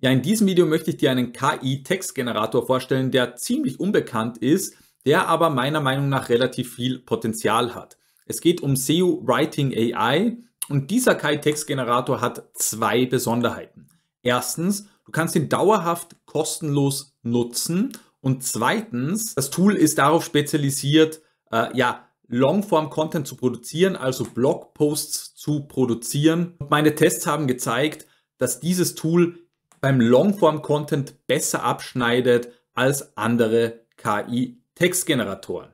Ja, in diesem Video möchte ich dir einen KI-Textgenerator vorstellen, der ziemlich unbekannt ist, der aber meiner Meinung nach relativ viel Potenzial hat. Es geht um SEO Writing AI und dieser KI-Textgenerator hat zwei Besonderheiten. Erstens, du kannst ihn dauerhaft kostenlos nutzen und zweitens, das Tool ist darauf spezialisiert, äh, ja, Longform-Content zu produzieren, also Blogposts zu produzieren. Und meine Tests haben gezeigt, dass dieses Tool beim Longform-Content besser abschneidet als andere KI-Textgeneratoren.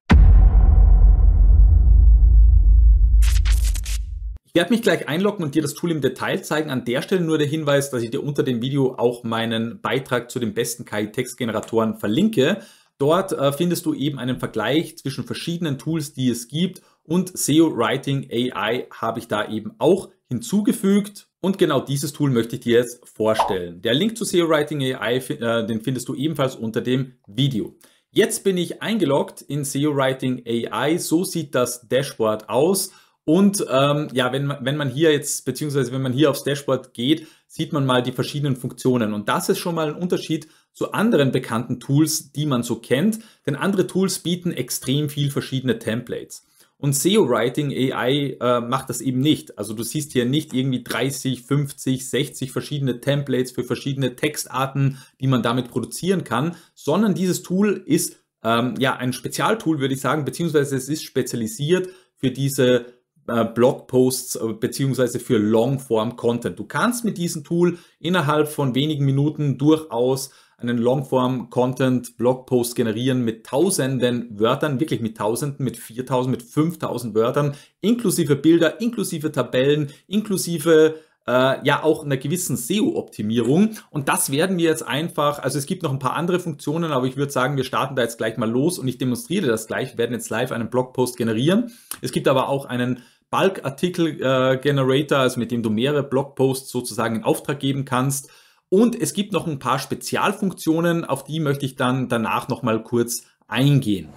Ich werde mich gleich einloggen und dir das Tool im Detail zeigen. An der Stelle nur der Hinweis, dass ich dir unter dem Video auch meinen Beitrag zu den besten KI-Textgeneratoren verlinke. Dort äh, findest du eben einen Vergleich zwischen verschiedenen Tools, die es gibt und SEO Writing AI habe ich da eben auch hinzugefügt. Und genau dieses Tool möchte ich dir jetzt vorstellen. Der Link zu SEO Writing AI, äh, den findest du ebenfalls unter dem Video. Jetzt bin ich eingeloggt in SEO Writing AI. So sieht das Dashboard aus. Und ähm, ja, wenn man, wenn man hier jetzt, beziehungsweise wenn man hier aufs Dashboard geht, sieht man mal die verschiedenen Funktionen. Und das ist schon mal ein Unterschied zu anderen bekannten Tools, die man so kennt. Denn andere Tools bieten extrem viel verschiedene Templates. Und SEO Writing AI äh, macht das eben nicht. Also du siehst hier nicht irgendwie 30, 50, 60 verschiedene Templates für verschiedene Textarten, die man damit produzieren kann, sondern dieses Tool ist ähm, ja ein Spezialtool, würde ich sagen, beziehungsweise es ist spezialisiert für diese äh, Blogposts äh, beziehungsweise für Longform-Content. Du kannst mit diesem Tool innerhalb von wenigen Minuten durchaus einen Longform-Content-Blogpost generieren mit tausenden Wörtern, wirklich mit tausenden, mit 4000, mit 5000 Wörtern, inklusive Bilder, inklusive Tabellen, inklusive äh, ja auch einer gewissen SEO-Optimierung. Und das werden wir jetzt einfach, also es gibt noch ein paar andere Funktionen, aber ich würde sagen, wir starten da jetzt gleich mal los und ich demonstriere das gleich. Wir werden jetzt live einen Blogpost generieren. Es gibt aber auch einen Bulk-Artikel-Generator, äh, also mit dem du mehrere Blogposts sozusagen in Auftrag geben kannst. Und es gibt noch ein paar Spezialfunktionen, auf die möchte ich dann danach nochmal kurz eingehen.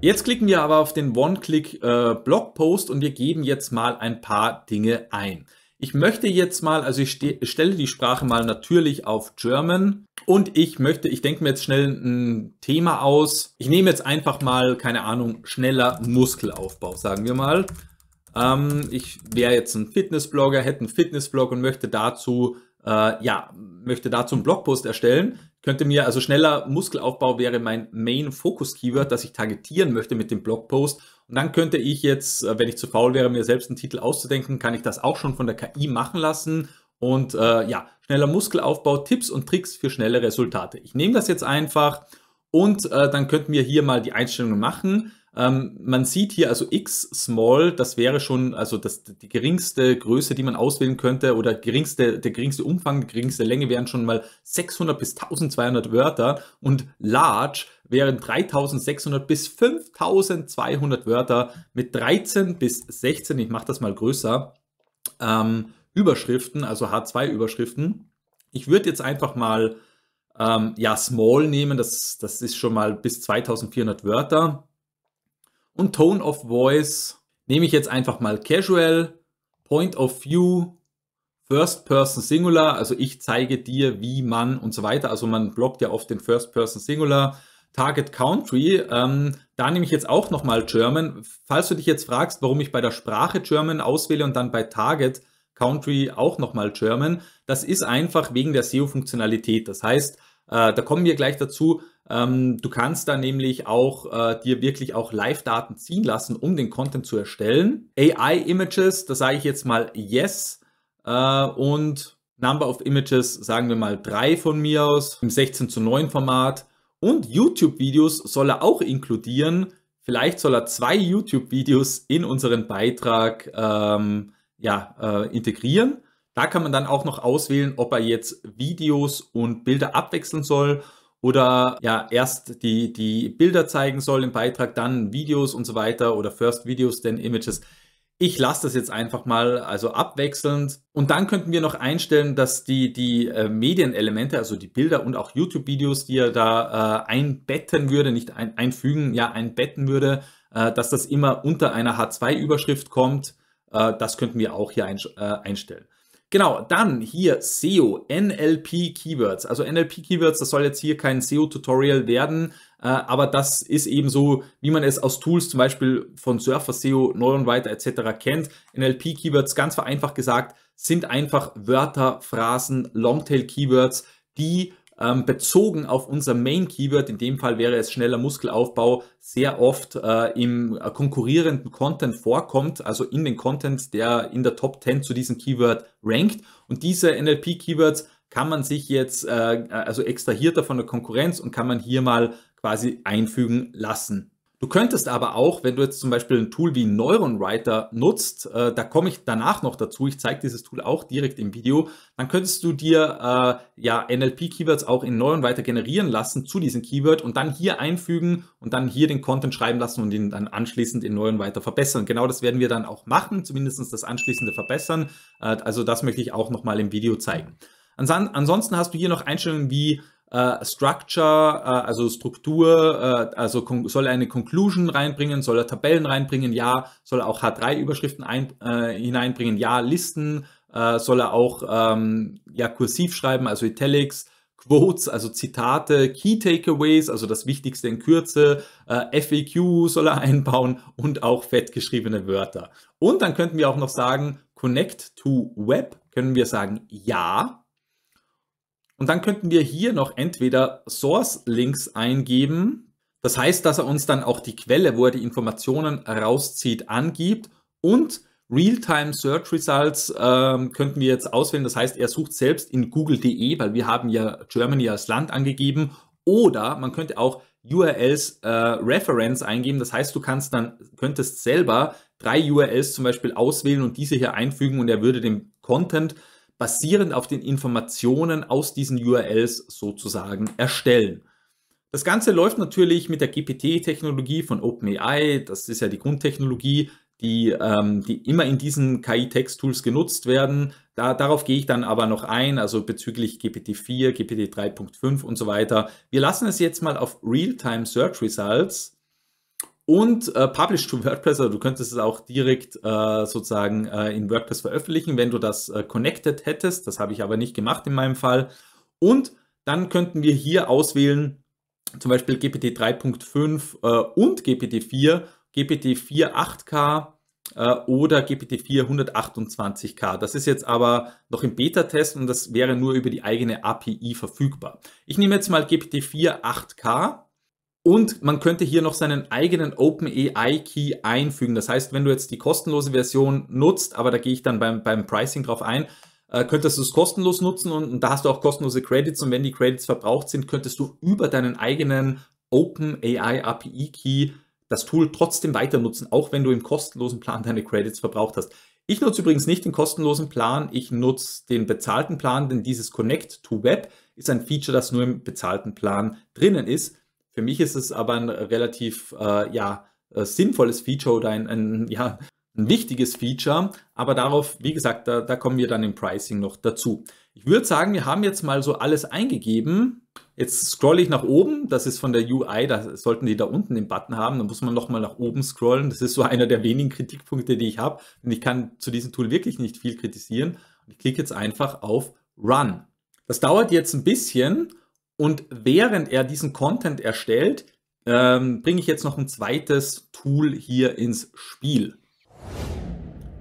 Jetzt klicken wir aber auf den One-Click-Blogpost äh, und wir geben jetzt mal ein paar Dinge ein. Ich möchte jetzt mal, also ich stelle die Sprache mal natürlich auf German und ich möchte, ich denke mir jetzt schnell ein Thema aus. Ich nehme jetzt einfach mal, keine Ahnung, schneller Muskelaufbau, sagen wir mal. Ähm, ich wäre jetzt ein Fitnessblogger, hätte einen Fitnessblog und möchte dazu äh, ja, möchte dazu einen Blogpost erstellen, könnte mir, also schneller Muskelaufbau wäre mein Main-Focus-Keyword, das ich targetieren möchte mit dem Blogpost. Und dann könnte ich jetzt, äh, wenn ich zu faul wäre, mir selbst einen Titel auszudenken, kann ich das auch schon von der KI machen lassen. Und äh, ja, schneller Muskelaufbau, Tipps und Tricks für schnelle Resultate. Ich nehme das jetzt einfach und äh, dann könnten wir hier mal die Einstellungen machen. Ähm, man sieht hier also x small, das wäre schon also das, die geringste Größe, die man auswählen könnte oder geringste, der geringste Umfang, die geringste Länge wären schon mal 600 bis 1200 Wörter und large wären 3600 bis 5200 Wörter mit 13 bis 16, ich mache das mal größer, ähm, Überschriften, also H2-Überschriften. Ich würde jetzt einfach mal ähm, ja, Small nehmen, das, das ist schon mal bis 2400 Wörter. Und Tone of Voice nehme ich jetzt einfach mal Casual, Point of View, First Person Singular, also ich zeige dir, wie man und so weiter. Also man blockt ja oft den First Person Singular. Target Country, ähm, da nehme ich jetzt auch nochmal German. Falls du dich jetzt fragst, warum ich bei der Sprache German auswähle und dann bei Target Country auch nochmal German, das ist einfach wegen der SEO-Funktionalität. Das heißt, äh, da kommen wir gleich dazu. Ähm, du kannst da nämlich auch äh, dir wirklich auch Live-Daten ziehen lassen, um den Content zu erstellen. AI-Images, da sage ich jetzt mal Yes. Äh, und Number of Images, sagen wir mal drei von mir aus, im 16 zu 9 Format. Und YouTube-Videos soll er auch inkludieren. Vielleicht soll er zwei YouTube-Videos in unseren Beitrag ähm, ja, äh, integrieren. Da kann man dann auch noch auswählen, ob er jetzt Videos und Bilder abwechseln soll oder ja erst die, die Bilder zeigen soll im Beitrag, dann Videos und so weiter oder First Videos, then Images. Ich lasse das jetzt einfach mal also abwechselnd. Und dann könnten wir noch einstellen, dass die, die äh, Medienelemente, also die Bilder und auch YouTube-Videos, die er da äh, einbetten würde, nicht ein, einfügen, ja, einbetten würde, äh, dass das immer unter einer H2-Überschrift kommt. Äh, das könnten wir auch hier ein, äh, einstellen. Genau, dann hier SEO, NLP Keywords. Also NLP Keywords, das soll jetzt hier kein SEO-Tutorial werden, äh, aber das ist eben so, wie man es aus Tools zum Beispiel von Surfer SEO, Neuronweiter etc. kennt. NLP Keywords, ganz vereinfacht gesagt, sind einfach Wörter, Phrasen, Longtail Keywords, die ähm, bezogen auf unser Main Keyword, in dem Fall wäre es schneller Muskelaufbau, sehr oft äh, im konkurrierenden Content vorkommt, also in den Content, der in der Top 10 zu diesem Keyword rankt. Und diese NLP Keywords kann man sich jetzt, äh, also extrahiert von der Konkurrenz und kann man hier mal quasi einfügen lassen. Du könntest aber auch, wenn du jetzt zum Beispiel ein Tool wie NeuronWriter nutzt, äh, da komme ich danach noch dazu, ich zeige dieses Tool auch direkt im Video, dann könntest du dir äh, ja NLP-Keywords auch in NeuronWriter generieren lassen zu diesem Keyword und dann hier einfügen und dann hier den Content schreiben lassen und ihn dann anschließend in NeuronWriter verbessern. Genau das werden wir dann auch machen, zumindest das anschließende Verbessern. Äh, also das möchte ich auch nochmal im Video zeigen. Ansonsten hast du hier noch Einstellungen wie äh, Structure, äh, also Struktur, äh, also soll er eine Conclusion reinbringen, soll er Tabellen reinbringen, ja, soll er auch H3-Überschriften äh, hineinbringen, ja, Listen, soll er auch ähm, ja, kursiv schreiben, also Italics, Quotes, also Zitate, Key Takeaways, also das Wichtigste in Kürze, FAQ soll er einbauen und auch fettgeschriebene Wörter. Und dann könnten wir auch noch sagen, Connect to Web, können wir sagen ja, und dann könnten wir hier noch entweder Source-Links eingeben. Das heißt, dass er uns dann auch die Quelle, wo er die Informationen rauszieht, angibt. Und Real-Time Search Results ähm, könnten wir jetzt auswählen. Das heißt, er sucht selbst in google.de, weil wir haben ja Germany als Land angegeben. Oder man könnte auch URLs äh, Reference eingeben. Das heißt, du kannst dann, könntest selber drei URLs zum Beispiel auswählen und diese hier einfügen und er würde den Content basierend auf den Informationen aus diesen URLs sozusagen erstellen. Das Ganze läuft natürlich mit der GPT-Technologie von OpenAI. Das ist ja die Grundtechnologie, die, ähm, die immer in diesen KI-Text-Tools genutzt werden. Da, darauf gehe ich dann aber noch ein, also bezüglich GPT-4, GPT 3.5 und so weiter. Wir lassen es jetzt mal auf Real-Time Search Results und äh, Publish to WordPress, also du könntest es auch direkt äh, sozusagen äh, in WordPress veröffentlichen, wenn du das äh, connected hättest. Das habe ich aber nicht gemacht in meinem Fall. Und dann könnten wir hier auswählen, zum Beispiel GPT 3.5 äh, und GPT 4, GPT 4 8K oder GPT 4 128K. Das ist jetzt aber noch im Beta-Test und das wäre nur über die eigene API verfügbar. Ich nehme jetzt mal GPT 4 8K und man könnte hier noch seinen eigenen OpenAI-Key einfügen. Das heißt, wenn du jetzt die kostenlose Version nutzt, aber da gehe ich dann beim, beim Pricing drauf ein, äh, könntest du es kostenlos nutzen und, und, da hast du auch kostenlose Credits und wenn die Credits verbraucht sind, könntest du über deinen eigenen OpenAI API-Key das Tool trotzdem weiter nutzen, auch wenn du im kostenlosen Plan deine Credits verbraucht hast. Ich nutze übrigens nicht den kostenlosen Plan, ich nutze den bezahlten Plan, denn dieses Connect to Web ist ein Feature, das nur im bezahlten Plan drinnen ist. Für mich ist es aber ein relativ äh, ja, äh, sinnvolles Feature oder ein, ein, ja, ein wichtiges Feature. Aber darauf, wie gesagt, da, da kommen wir dann im Pricing noch dazu. Ich würde sagen, wir haben jetzt mal so alles eingegeben. Jetzt scrolle ich nach oben. Das ist von der UI. Da sollten die da unten den Button haben. Da muss man nochmal nach oben scrollen. Das ist so einer der wenigen Kritikpunkte, die ich habe. Und ich kann zu diesem Tool wirklich nicht viel kritisieren. Ich klicke jetzt einfach auf Run. Das dauert jetzt ein bisschen und während er diesen Content erstellt, ähm, bringe ich jetzt noch ein zweites Tool hier ins Spiel.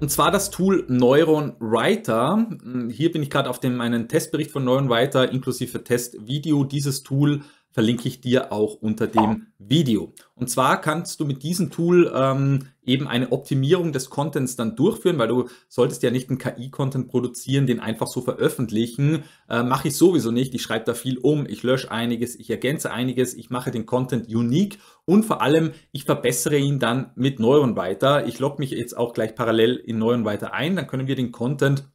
Und zwar das Tool Neuron Writer. Hier bin ich gerade auf dem einen Testbericht von Neuron Writer inklusive Testvideo. Dieses Tool verlinke ich dir auch unter dem Video. Und zwar kannst du mit diesem Tool ähm, eben eine Optimierung des Contents dann durchführen, weil du solltest ja nicht einen KI-Content produzieren, den einfach so veröffentlichen. Äh, mache ich sowieso nicht. Ich schreibe da viel um, ich lösche einiges, ich ergänze einiges, ich mache den Content unique und vor allem, ich verbessere ihn dann mit Neuron weiter. Ich logge mich jetzt auch gleich parallel in Neuron weiter ein, dann können wir den Content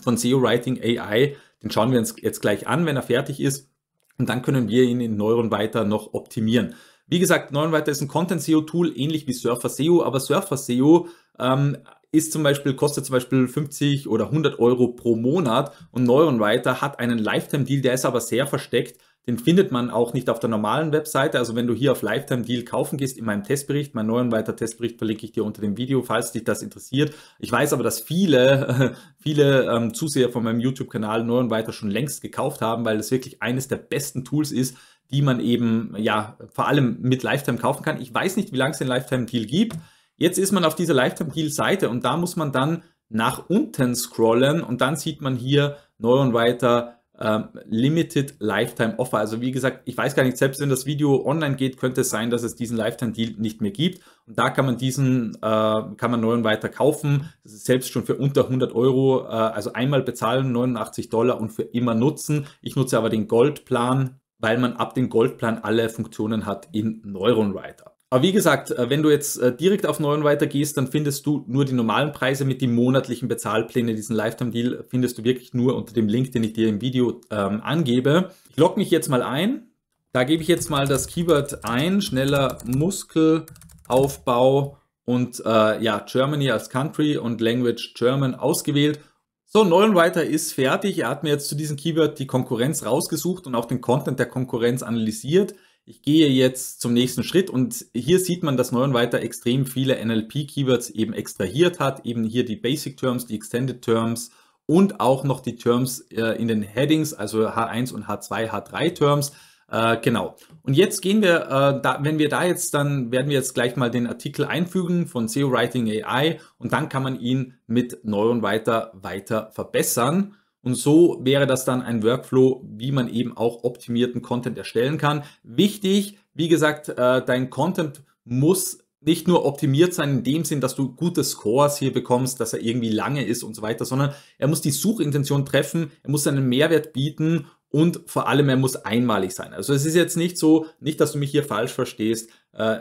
von SEO Writing AI, den schauen wir uns jetzt gleich an, wenn er fertig ist und dann können wir ihn in Neuron weiter noch optimieren. Wie gesagt, Neuronwriter ist ein Content SEO Tool, ähnlich wie Surfer SEO, aber Surfer SEO ähm, ist zum Beispiel, kostet zum Beispiel 50 oder 100 Euro pro Monat und Neuronwriter hat einen Lifetime Deal, der ist aber sehr versteckt. Den findet man auch nicht auf der normalen Webseite. Also wenn du hier auf Lifetime Deal kaufen gehst, in meinem Testbericht, meinen neuen weiter Testbericht verlinke ich dir unter dem Video, falls dich das interessiert. Ich weiß aber, dass viele, viele ähm, Zuseher von meinem YouTube-Kanal neu und weiter schon längst gekauft haben, weil es wirklich eines der besten Tools ist, die man eben, ja, vor allem mit Lifetime kaufen kann. Ich weiß nicht, wie lange es den Lifetime Deal gibt. Jetzt ist man auf dieser Lifetime Deal Seite und da muss man dann nach unten scrollen und dann sieht man hier neu und weiter ähm, Limited Lifetime Offer. Also wie gesagt, ich weiß gar nicht, selbst wenn das Video online geht, könnte es sein, dass es diesen Lifetime Deal nicht mehr gibt. Und da kann man diesen, äh, kann man neu und weiter kaufen. Selbst schon für unter 100 Euro, äh, also einmal bezahlen, 89 Dollar und für immer nutzen. Ich nutze aber den Goldplan, weil man ab dem Goldplan alle Funktionen hat in Neuron Writer. Aber wie gesagt, äh, wenn du jetzt äh, direkt auf Neuen weitergehst, dann findest du nur die normalen Preise mit den monatlichen Bezahlplänen. Diesen Lifetime-Deal findest du wirklich nur unter dem Link, den ich dir im Video ähm, angebe. Ich logge mich jetzt mal ein. Da gebe ich jetzt mal das Keyword ein, schneller Muskelaufbau und äh, ja, Germany als Country und Language German ausgewählt. So, Neuenwriter ist fertig. Er hat mir jetzt zu diesem Keyword die Konkurrenz rausgesucht und auch den Content der Konkurrenz analysiert. Ich gehe jetzt zum nächsten Schritt und hier sieht man, dass Neuenweiter extrem viele NLP-Keywords eben extrahiert hat, eben hier die Basic Terms, die Extended Terms und auch noch die Terms äh, in den Headings, also H1 und H2, H3 Terms. Äh, genau. Und jetzt gehen wir, äh, da, wenn wir da jetzt, dann werden wir jetzt gleich mal den Artikel einfügen von SEO Writing AI und dann kann man ihn mit Neuenweiter weiter verbessern. Und so wäre das dann ein Workflow, wie man eben auch optimierten Content erstellen kann. Wichtig, wie gesagt, äh, dein Content muss nicht nur optimiert sein in dem Sinn, dass du gute Scores hier bekommst, dass er irgendwie lange ist und so weiter, sondern er muss die Suchintention treffen, er muss einen Mehrwert bieten und vor allem er muss einmalig sein. Also es ist jetzt nicht so, nicht, dass du mich hier falsch verstehst. Äh,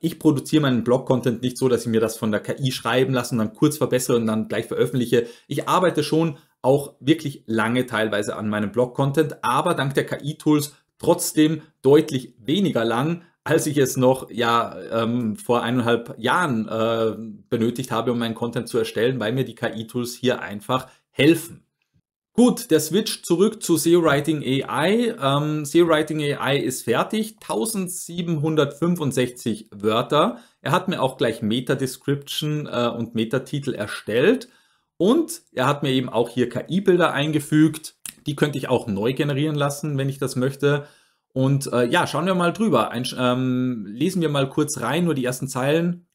ich produziere meinen Blog-Content nicht so, dass ich mir das von der KI schreiben lasse und dann kurz verbessere und dann gleich veröffentliche. Ich arbeite schon auch wirklich lange teilweise an meinem Blog-Content, aber dank der KI-Tools trotzdem deutlich weniger lang, als ich es noch ja ähm, vor eineinhalb Jahren äh, benötigt habe, um meinen Content zu erstellen, weil mir die KI-Tools hier einfach helfen. Gut, der Switch zurück zu SEO Writing AI. Ähm, SEO Writing AI ist fertig, 1765 Wörter. Er hat mir auch gleich Meta-Description äh, und Meta-Titel erstellt. Und er hat mir eben auch hier KI-Bilder eingefügt. Die könnte ich auch neu generieren lassen, wenn ich das möchte. Und äh, ja, schauen wir mal drüber. Ein, ähm, lesen wir mal kurz rein, nur die ersten Zeilen.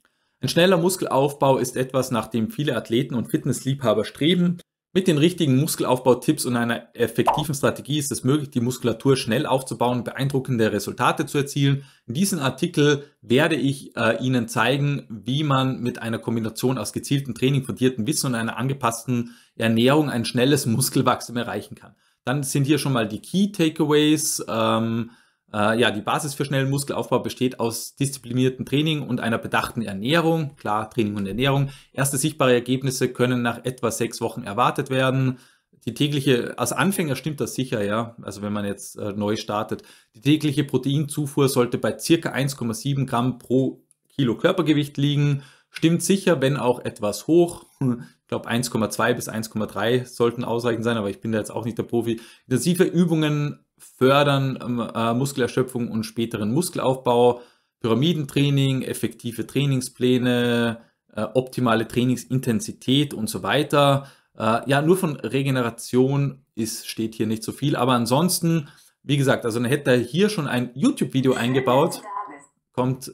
Ein schneller Muskelaufbau ist etwas, nach dem viele Athleten und Fitnessliebhaber streben. Mit den richtigen Muskelaufbautipps und einer effektiven Strategie ist es möglich, die Muskulatur schnell aufzubauen und beeindruckende Resultate zu erzielen. In diesem Artikel werde ich äh, Ihnen zeigen, wie man mit einer Kombination aus gezieltem Training, fundiertem Wissen und einer angepassten Ernährung ein schnelles Muskelwachstum erreichen kann. Dann sind hier schon mal die Key Takeaways. Ähm, äh, ja, die Basis für schnellen Muskelaufbau besteht aus diszipliniertem Training und einer bedachten Ernährung. Klar, Training und Ernährung. Erste sichtbare Ergebnisse können nach etwa sechs Wochen erwartet werden. Die tägliche, als Anfänger stimmt das sicher, ja. Also wenn man jetzt äh, neu startet. Die tägliche Proteinzufuhr sollte bei circa 1,7 Gramm pro Kilo Körpergewicht liegen. Stimmt sicher, wenn auch etwas hoch. Ich glaube 1,2 bis 1,3 sollten ausreichend sein, aber ich bin da jetzt auch nicht der Profi. Intensive Übungen fördern ähm, äh, Muskelerschöpfung und späteren Muskelaufbau, Pyramidentraining, effektive Trainingspläne, äh, optimale Trainingsintensität und so weiter. Äh, ja, nur von Regeneration ist, steht hier nicht so viel, aber ansonsten, wie gesagt, also dann hätte er hier schon ein YouTube-Video eingebaut. Kommt,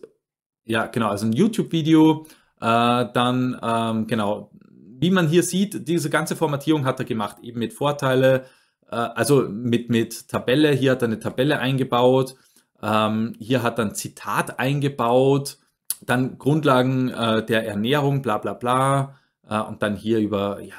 ja, genau, also ein YouTube-Video, äh, dann, ähm, genau, wie man hier sieht, diese ganze Formatierung hat er gemacht, eben mit Vorteile, also mit, mit Tabelle, hier hat er eine Tabelle eingebaut, ähm, hier hat er ein Zitat eingebaut, dann Grundlagen äh, der Ernährung, bla bla bla, äh, und dann hier über ja,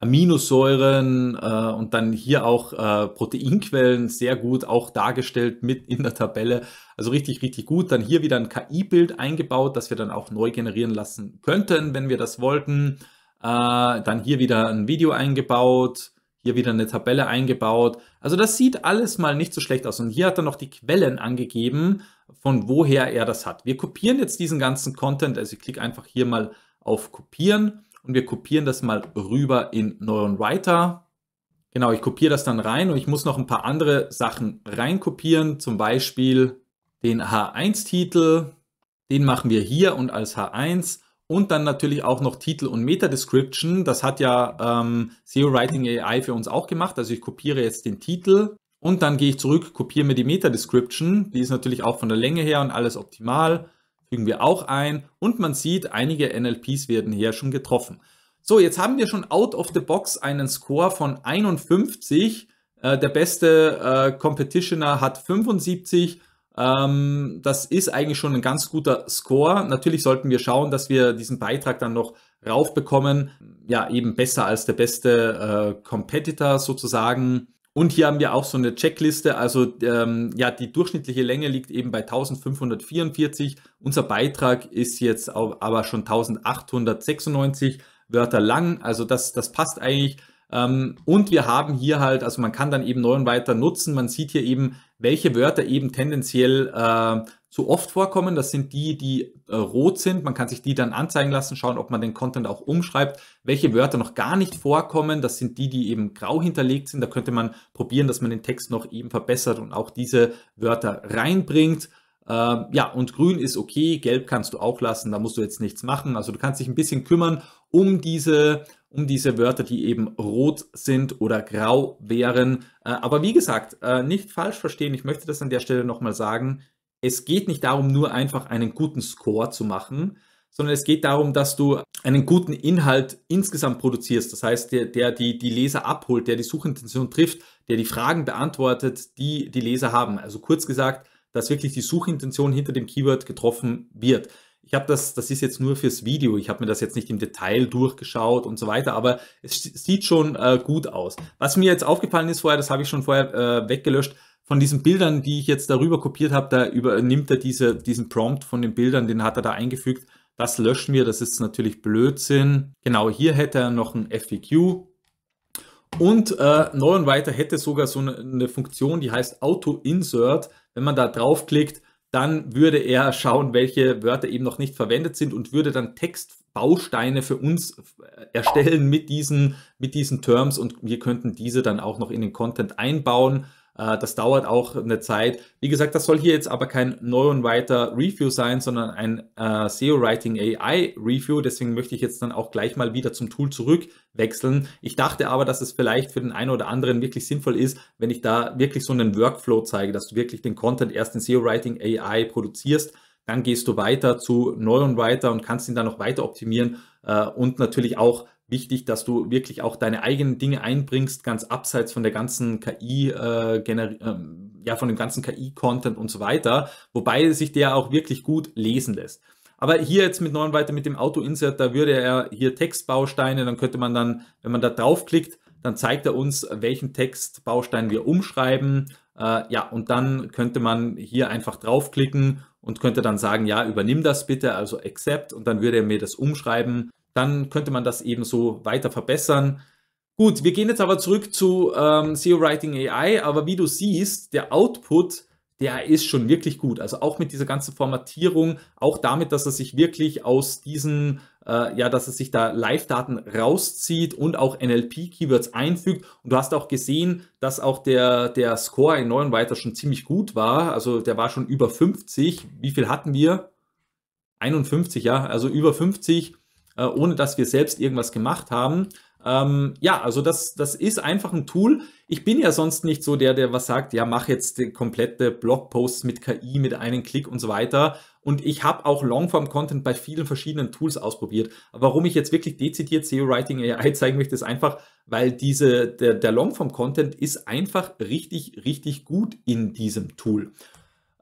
Aminosäuren äh, und dann hier auch äh, Proteinquellen sehr gut auch dargestellt mit in der Tabelle. Also richtig, richtig gut. Dann hier wieder ein KI-Bild eingebaut, das wir dann auch neu generieren lassen könnten, wenn wir das wollten. Äh, dann hier wieder ein Video eingebaut hier wieder eine Tabelle eingebaut. Also das sieht alles mal nicht so schlecht aus. Und hier hat er noch die Quellen angegeben, von woher er das hat. Wir kopieren jetzt diesen ganzen Content. Also ich klicke einfach hier mal auf Kopieren und wir kopieren das mal rüber in Neuron Writer. Genau, ich kopiere das dann rein und ich muss noch ein paar andere Sachen reinkopieren, zum Beispiel den H1-Titel, den machen wir hier und als H1 und dann natürlich auch noch Titel und Meta-Description. Das hat ja ähm, SEO Writing AI für uns auch gemacht. Also ich kopiere jetzt den Titel und dann gehe ich zurück, kopiere mir die Meta-Description. Die ist natürlich auch von der Länge her und alles optimal. Fügen wir auch ein und man sieht, einige NLPs werden hier schon getroffen. So, jetzt haben wir schon out of the box einen Score von 51. Äh, der beste äh, Competitioner hat 75 ähm, das ist eigentlich schon ein ganz guter Score. Natürlich sollten wir schauen, dass wir diesen Beitrag dann noch raufbekommen. Ja, eben besser als der beste äh, Competitor sozusagen. Und hier haben wir auch so eine Checkliste. Also ähm, ja, die durchschnittliche Länge liegt eben bei 1544. Unser Beitrag ist jetzt aber schon 1896 Wörter lang. Also das, das passt eigentlich. Ähm, und wir haben hier halt, also man kann dann eben neu und weiter nutzen. Man sieht hier eben, welche Wörter eben tendenziell äh, zu oft vorkommen. Das sind die, die äh, rot sind. Man kann sich die dann anzeigen lassen, schauen, ob man den Content auch umschreibt. Welche Wörter noch gar nicht vorkommen, das sind die, die eben grau hinterlegt sind. Da könnte man probieren, dass man den Text noch eben verbessert und auch diese Wörter reinbringt. Äh, ja, und grün ist okay, gelb kannst du auch lassen, da musst du jetzt nichts machen. Also du kannst dich ein bisschen kümmern um diese um diese Wörter, die eben rot sind oder grau wären. Äh, aber wie gesagt, äh, nicht falsch verstehen, ich möchte das an der Stelle nochmal sagen. Es geht nicht darum, nur einfach einen guten Score zu machen, sondern es geht darum, dass du einen guten Inhalt insgesamt produzierst. Das heißt, der, der die, die Leser abholt, der die Suchintention trifft, der die Fragen beantwortet, die die Leser haben. Also kurz gesagt, dass wirklich die Suchintention hinter dem Keyword getroffen wird. Ich habe das, das ist jetzt nur fürs Video, ich habe mir das jetzt nicht im Detail durchgeschaut und so weiter, aber es sieht schon äh, gut aus. Was mir jetzt aufgefallen ist vorher, das habe ich schon vorher äh, weggelöscht, von diesen Bildern, die ich jetzt darüber kopiert habe, da übernimmt er diese, diesen Prompt von den Bildern, den hat er da eingefügt. Das löschen wir, das ist natürlich Blödsinn. Genau, hier hätte er noch ein FAQ. Und äh, neu und weiter hätte sogar so eine, eine Funktion, die heißt Auto Insert. Wenn man da draufklickt, dann würde er schauen, welche Wörter eben noch nicht verwendet sind und würde dann Textbausteine für uns äh, erstellen mit diesen, mit diesen Terms und wir könnten diese dann auch noch in den Content einbauen. Äh, das dauert auch eine Zeit. Wie gesagt, das soll hier jetzt aber kein Neu und Weiter Review sein, sondern ein äh, SEO Writing AI Review. Deswegen möchte ich jetzt dann auch gleich mal wieder zum Tool zurückwechseln. Ich dachte aber, dass es vielleicht für den einen oder anderen wirklich sinnvoll ist, wenn ich da wirklich so einen Workflow zeige, dass du wirklich den Content erst in SEO Writing AI produzierst. Dann gehst du weiter zu Neu und Weiter und kannst ihn dann noch weiter optimieren äh, und natürlich auch wichtig, dass du wirklich auch deine eigenen Dinge einbringst, ganz abseits von der ganzen KI, äh, äh, ja, von dem ganzen KI-Content und so weiter, wobei sich der auch wirklich gut lesen lässt. Aber hier jetzt mit neuen weiter mit dem Auto-Insert, da würde er hier Textbausteine, dann könnte man dann, wenn man da draufklickt, dann zeigt er uns, welchen Textbaustein wir umschreiben. Äh, ja, und dann könnte man hier einfach draufklicken und könnte dann sagen, ja, übernimm das bitte, also accept, und dann würde er mir das umschreiben dann könnte man das eben so weiter verbessern. Gut, wir gehen jetzt aber zurück zu ähm, SEO Writing AI, aber wie du siehst, der Output, der ist schon wirklich gut. Also auch mit dieser ganzen Formatierung, auch damit, dass er sich wirklich aus diesen, äh, ja, dass er sich da Live-Daten rauszieht und auch NLP-Keywords einfügt. Und du hast auch gesehen, dass auch der, der Score in neuen weiter schon ziemlich gut war. Also der war schon über 50. Wie viel hatten wir? 51, ja, also über 50 äh, ohne dass wir selbst irgendwas gemacht haben. Ähm, ja, also das, das ist einfach ein Tool. Ich bin ja sonst nicht so der, der was sagt, ja, mach jetzt komplette Blogposts mit KI, mit einem Klick und so weiter. Und ich habe auch Longform-Content bei vielen verschiedenen Tools ausprobiert. Warum ich jetzt wirklich dezidiert SEO-Writing AI zeigen möchte, ist einfach, weil diese, der, der Longform-Content ist einfach richtig, richtig gut in diesem Tool.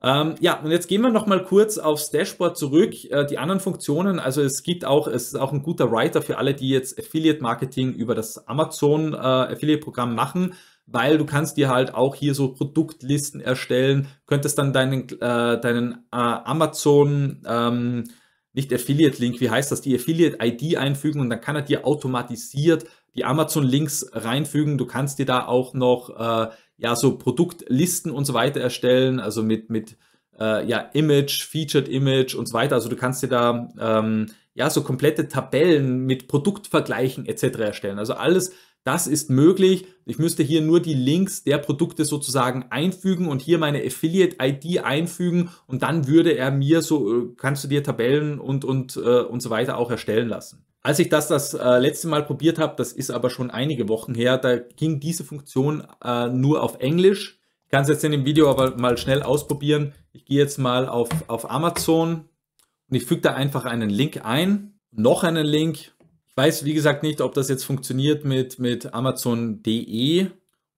Ähm, ja, und jetzt gehen wir noch mal kurz aufs Dashboard zurück. Äh, die anderen Funktionen, also es gibt auch, es ist auch ein guter Writer für alle, die jetzt Affiliate Marketing über das Amazon äh, Affiliate Programm machen, weil du kannst dir halt auch hier so Produktlisten erstellen, könntest dann deinen, äh, deinen äh, Amazon ähm, nicht Affiliate-Link, wie heißt das, die Affiliate-ID einfügen und dann kann er dir automatisiert die Amazon-Links reinfügen. Du kannst dir da auch noch äh, ja so Produktlisten und so weiter erstellen, also mit, mit äh, ja, Image, Featured Image und so weiter. Also du kannst dir da ähm, ja so komplette Tabellen mit Produktvergleichen etc. erstellen. Also alles Das ist möglich. Ich müsste hier nur die Links der Produkte sozusagen einfügen und hier meine Affiliate-ID einfügen und dann würde er mir so, äh, kannst du dir Tabellen und, und, äh, und so weiter auch erstellen lassen. Als ich das das äh, letzte Mal probiert habe, das ist aber schon einige Wochen her, da ging diese Funktion äh, nur auf Englisch. Ich kann es jetzt in dem Video aber mal schnell ausprobieren. Ich gehe jetzt mal auf, auf Amazon und ich füge da einfach einen Link ein, noch einen Link. Ich weiß, wie gesagt, nicht, ob das jetzt funktioniert mit, mit Amazon.de.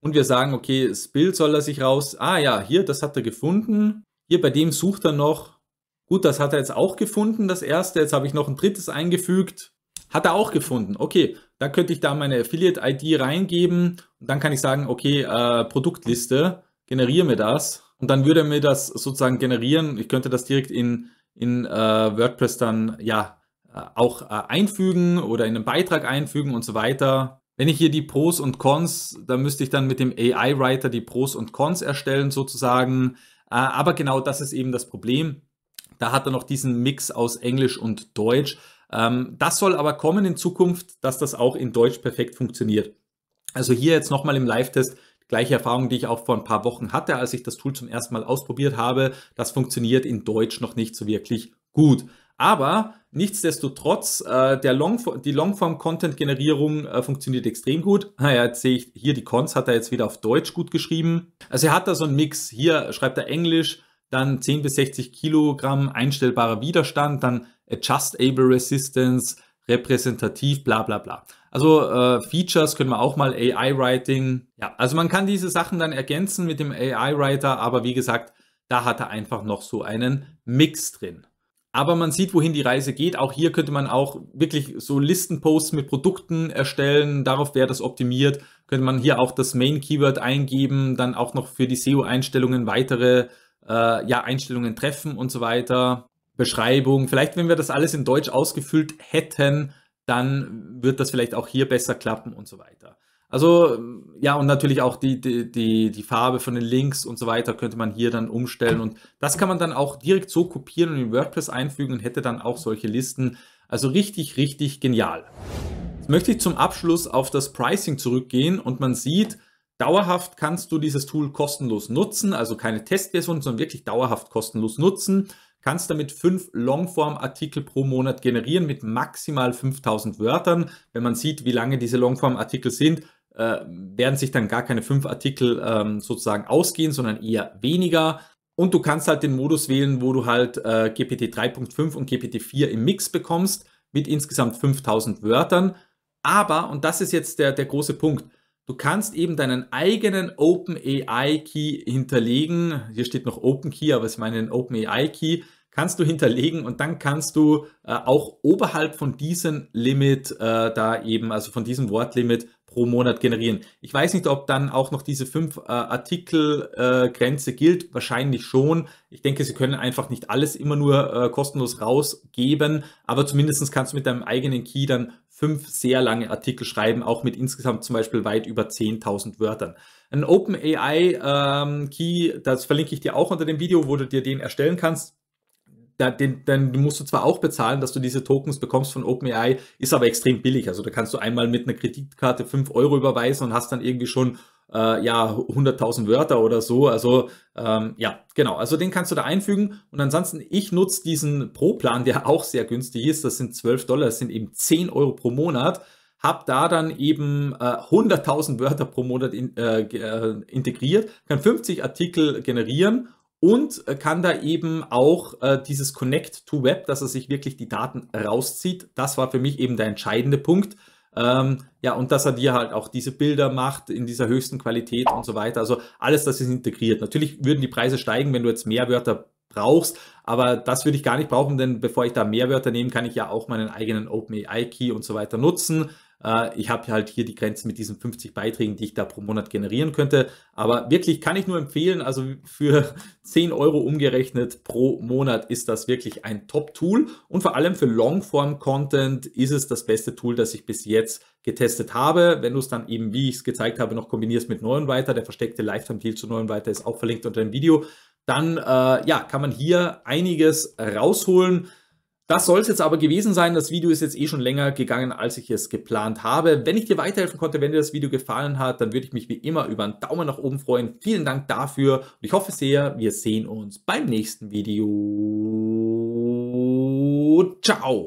Und wir sagen, okay, das Bild soll er sich raus. Ah ja, hier, das hat er gefunden. Hier bei dem sucht er noch. Gut, das hat er jetzt auch gefunden, das erste. Jetzt habe ich noch ein drittes eingefügt. Hat er auch gefunden. Okay, da könnte ich da meine Affiliate-ID reingeben und dann kann ich sagen, okay, äh, Produktliste, generiere mir das. Und dann würde er mir das sozusagen generieren. Ich könnte das direkt in, in äh, WordPress dann ja äh, auch äh, einfügen oder in einen Beitrag einfügen und so weiter. Wenn ich hier die Pros und Cons, da müsste ich dann mit dem AI-Writer die Pros und Cons erstellen sozusagen. Äh, aber genau das ist eben das Problem. Da hat er noch diesen Mix aus Englisch und Deutsch. Ähm, das soll aber kommen in Zukunft, dass das auch in Deutsch perfekt funktioniert. Also hier jetzt nochmal im Live-Test gleiche Erfahrung, die ich auch vor ein paar Wochen hatte, als ich das Tool zum ersten Mal ausprobiert habe. Das funktioniert in Deutsch noch nicht so wirklich gut. Aber nichtsdestotrotz, äh, der Long, die Longform-Content-Generierung äh, funktioniert extrem gut. Naja, jetzt sehe ich hier die Cons hat er jetzt wieder auf Deutsch gut geschrieben. Also er hat da so einen Mix. Hier schreibt er Englisch, dann 10 bis 60 Kilogramm einstellbarer Widerstand, dann Adjustable Resistance, repräsentativ, bla bla bla. Also äh, Features können wir auch mal AI-Writing. Ja, also man kann diese Sachen dann ergänzen mit dem AI-Writer, aber wie gesagt, da hat er einfach noch so einen Mix drin. Aber man sieht, wohin die Reise geht. Auch hier könnte man auch wirklich so Listenposts mit Produkten erstellen. Darauf wäre das optimiert. Könnte man hier auch das Main-Keyword eingeben, dann auch noch für die SEO-Einstellungen weitere äh, ja, Einstellungen treffen und so weiter. Beschreibung. Vielleicht, wenn wir das alles in Deutsch ausgefüllt hätten, dann wird das vielleicht auch hier besser klappen und so weiter. Also ja, und natürlich auch die, die, die, die Farbe von den Links und so weiter könnte man hier dann umstellen. Und das kann man dann auch direkt so kopieren und in WordPress einfügen und hätte dann auch solche Listen. Also richtig, richtig genial. Jetzt möchte ich zum Abschluss auf das Pricing zurückgehen und man sieht, dauerhaft kannst du dieses Tool kostenlos nutzen, also keine Testversion, sondern wirklich dauerhaft kostenlos nutzen kannst damit fünf Longform-Artikel pro Monat generieren mit maximal 5000 Wörtern. Wenn man sieht, wie lange diese Longform-Artikel sind, äh, werden sich dann gar keine fünf Artikel ähm, sozusagen ausgehen, sondern eher weniger. Und du kannst halt den Modus wählen, wo du halt äh, GPT 3.5 und GPT 4 im Mix bekommst mit insgesamt 5000 Wörtern. Aber, und das ist jetzt der, der große Punkt, Du kannst eben deinen eigenen OpenAI Key hinterlegen. Hier steht noch Open Key, aber ich meine den OpenAI Key kannst du hinterlegen und dann kannst du äh, auch oberhalb von diesem Limit äh, da eben, also von diesem Wortlimit pro Monat generieren. Ich weiß nicht, ob dann auch noch diese fünf äh, Artikel äh, Grenze gilt. Wahrscheinlich schon. Ich denke, sie können einfach nicht alles immer nur äh, kostenlos rausgeben, aber zumindest kannst du mit deinem eigenen Key dann fünf sehr lange Artikel schreiben, auch mit insgesamt zum Beispiel weit über 10.000 Wörtern. Ein OpenAI ähm, Key, das verlinke ich dir auch unter dem Video, wo du dir den erstellen kannst. Da, den, den musst du zwar auch bezahlen, dass du diese Tokens bekommst von OpenAI, ist aber extrem billig. Also da kannst du einmal mit einer Kreditkarte 5 Euro überweisen und hast dann irgendwie schon äh, ja 100.000 Wörter oder so. Also ähm, ja, genau. Also den kannst du da einfügen. Und ansonsten, ich nutze diesen Pro-Plan, der auch sehr günstig ist. Das sind 12 Dollar, das sind eben 10 Euro pro Monat. Hab da dann eben äh, 100.000 Wörter pro Monat in, äh, äh integriert, kann 50 Artikel generieren und äh, kann da eben auch äh, dieses Connect to Web, dass er sich wirklich die Daten rauszieht. Das war für mich eben der entscheidende Punkt. Ähm, ja, und dass er dir halt auch diese Bilder macht in dieser höchsten Qualität und so weiter. Also alles, das ist integriert. Natürlich würden die Preise steigen, wenn du jetzt mehr Wörter brauchst, aber das würde ich gar nicht brauchen, denn bevor ich da mehr Wörter nehme, kann ich ja auch meinen eigenen OpenAI-Key und so weiter nutzen. Äh, ich habe halt hier die Grenze mit diesen 50 Beiträgen, die ich da pro Monat generieren könnte. Aber wirklich kann ich nur empfehlen, also für 10 Euro umgerechnet pro Monat ist das wirklich ein Top-Tool. Und vor allem für Longform-Content ist es das beste Tool, das ich bis jetzt getestet habe. Wenn du es dann eben, wie ich es gezeigt habe, noch kombinierst mit neuen weiter, der versteckte Lifetime-Deal zu neuen weiter ist auch verlinkt unter dem Video, dann äh, ja, kann man hier einiges rausholen. Das soll es jetzt aber gewesen sein. Das Video ist jetzt eh schon länger gegangen, als ich es geplant habe. Wenn ich dir weiterhelfen konnte, wenn dir das Video gefallen hat, dann würde ich mich wie immer über einen Daumen nach oben freuen. Vielen Dank dafür und ich hoffe sehr, wir sehen uns beim nächsten Video. Ciao!